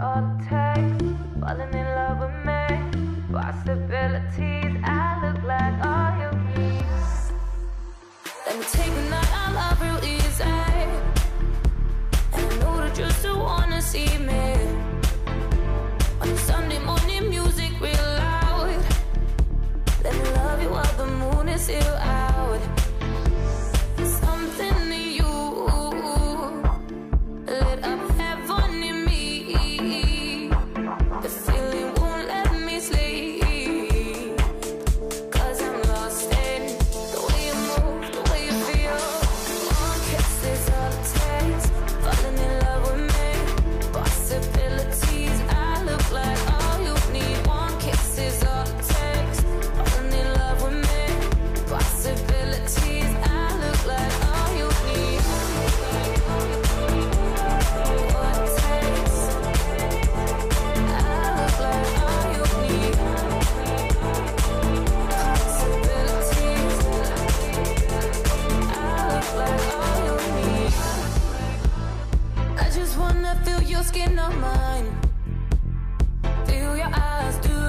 falling in love with me. Possibilities, I look like all your dreams. Let me take a night, I love real easy. And I know that you still wanna see me. wanna feel your skin on mine. Feel your eyes through.